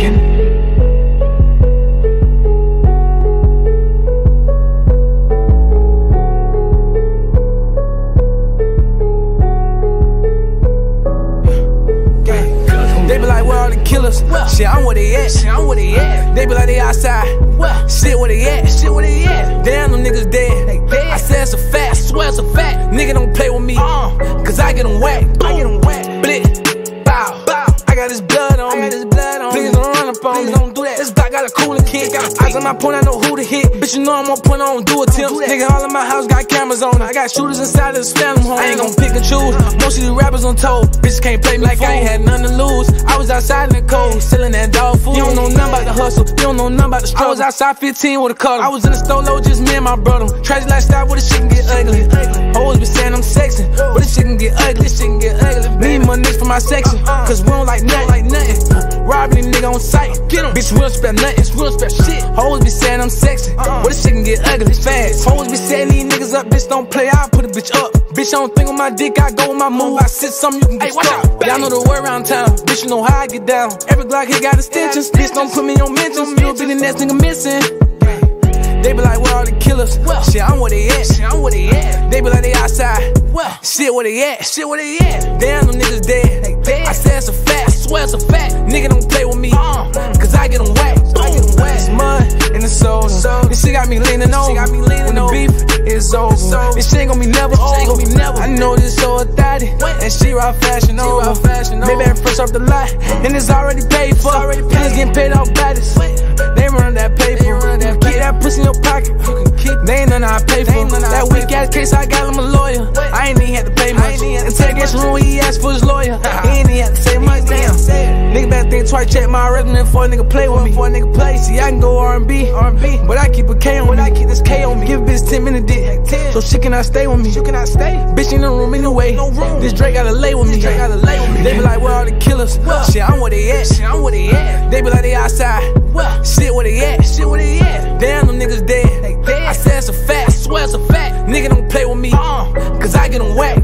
Dragon. They be like, where all the killers? Shit, I'm where they at. Shit, I'm where they at. They be like, they outside. Shit, where they at? Shit, where they at? Damn, them niggas dead. They dead. I said it's a fact. I Swear it's a fact. Nigga don't play with me. Uh, Cause I get them whacked. Up on me. don't do that. This block got a cooling kid. Got eyes on my point, I know who to hit. Bitch, you know I'm on point, I don't do attempts. Nigga, all in my house got cameras on. I got shooters inside of the phantom home. I ain't gon' pick and choose. Most of these rappers on told. Bitches can't play me like I ain't had nothing to lose. I was outside in the cold, selling that dog food. You don't know nothing about the hustle. You don't know nothing about the struggle. I was outside 15 with a cutter. I was in the store low, just me and my brother. Tragic lifestyle where the shit can get ugly. Hoes be saying I'm sexy, but this shit can get ugly. This shit can get ugly. Need more niggas for my section, uh-uh. cause we don't like nothing. Like nothing. Robbing a nigga on sight. Get him. Bitch, we don't spell nothing. We don't spell shit. Hoes be saying I'm sexy, uh-uh. but this shit can get ugly fast. Hoes be setting these niggas up. Bitch, don't play. I'll put a bitch up. Bitch, I don't think on my dick. I go with my move. I sit something you can get stuck. Y'all know the word around town. Bitch, you know how I get down. Every Glock here got extensions. Bitch, don't put me on mentions. You'll be the next nigga missing. They be like, where all the killers? Well, Shit, I'm where they at. Shit, I'm where they at. They be like, they outside. Well, Shit, where they at? Shit, where they at? Damn, them niggas dead. They dead. Swear it's a fact. Nigga don't play with me. Cause I get them whacked. I get them whacked. It's mud in the soul. This shit got me leaning on. Me leaning when the beef is over. This shit ain't gonna be never over. I know this so authority. And she rock fashion over. Maybe I'm fresh off the lot. And it's already paid for. And it's getting paid off baddest. They run that paper. Keep that pussy in your pocket. They ain't none I pay for. That weak ass case, I got him a lawyer. I ain't even had to pay much. Interrogation room, he asked for his lawyer. He ain't Nigga better think twice, check my resume before a nigga play with me. Before a nigga play, see, I can go R&B, R&B, but I keep a K on me. I keep this K on me. Give a bitch 10 minute dick, so she cannot stay with me. She cannot stay. Bitch in the room anyway. No room. This Drake gotta lay with me. Drake gotta lay with me. They be like, where all the killers? Shit, I'm where they at. Shit, I'm where they at. They be like, they outside. Shit, where they at? Shit, where they at? Damn, them niggas dead. I said it's a fact. I swear it's a fact. Nigga don't play with me. Uh-uh. Cause I get them whacked.